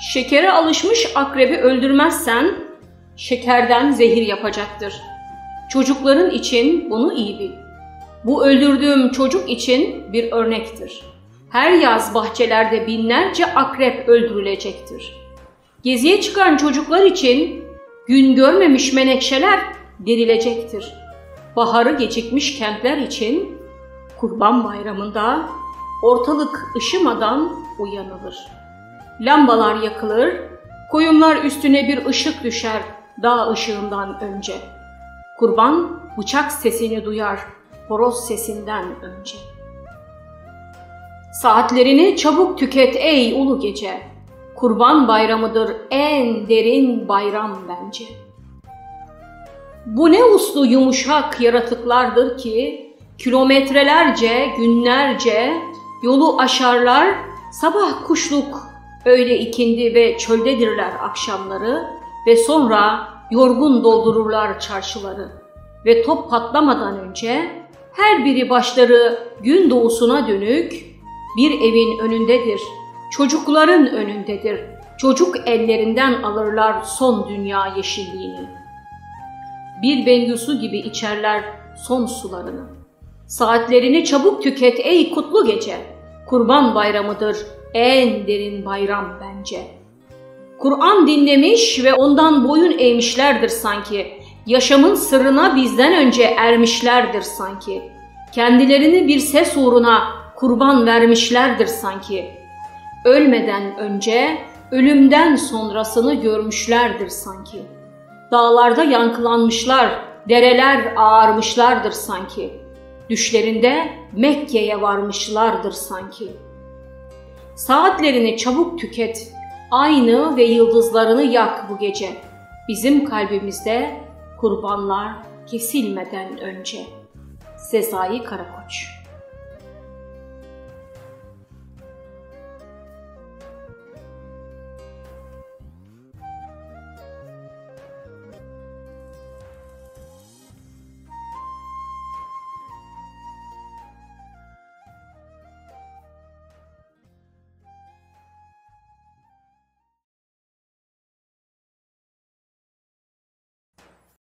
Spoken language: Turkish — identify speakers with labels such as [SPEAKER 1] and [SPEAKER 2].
[SPEAKER 1] Şekere alışmış akrebi öldürmezsen şekerden zehir yapacaktır. Çocukların için bunu iyi bil. Bu öldürdüğüm çocuk için bir örnektir. Her yaz bahçelerde binlerce akrep öldürülecektir. Geziye çıkan çocuklar için gün görmemiş menekşeler dirilecektir. Baharı gecikmiş kentler için Kurban Bayramı'nda ortalık ışımadan uyanılır. Lambalar yakılır, koyunlar üstüne bir ışık düşer dağ ışığından önce. Kurban bıçak sesini duyar horoz sesinden önce. Saatlerini çabuk tüket ey ulu gece. Kurban bayramıdır en derin bayram bence. Bu ne uslu yumuşak yaratıklardır ki kilometrelerce, günlerce yolu aşarlar, sabah kuşluk, öyle ikindi ve çöldedirler akşamları ve sonra yorgun doldururlar çarşıları ve top patlamadan önce her biri başları gün doğusuna dönük bir evin önündedir, çocukların önündedir. Çocuk ellerinden alırlar son dünya yeşilliğini. Bir bengüsü gibi içerler son sularını. Saatlerini çabuk tüket ey kutlu gece. Kurban bayramıdır en derin bayram bence. Kur'an dinlemiş ve ondan boyun eğmişlerdir sanki. Yaşamın sırrına bizden önce ermişlerdir sanki. Kendilerini bir ses uğruna kurban vermişlerdir sanki. Ölmeden önce ölümden sonrasını görmüşlerdir sanki. Dağlarda yankılanmışlar, dereler ağarmışlardır sanki. Düşlerinde Mekke'ye varmışlardır sanki. Saatlerini çabuk tüket, aynı ve yıldızlarını yak bu gece. Bizim kalbimizde kurbanlar kesilmeden önce. Sezai Karakoç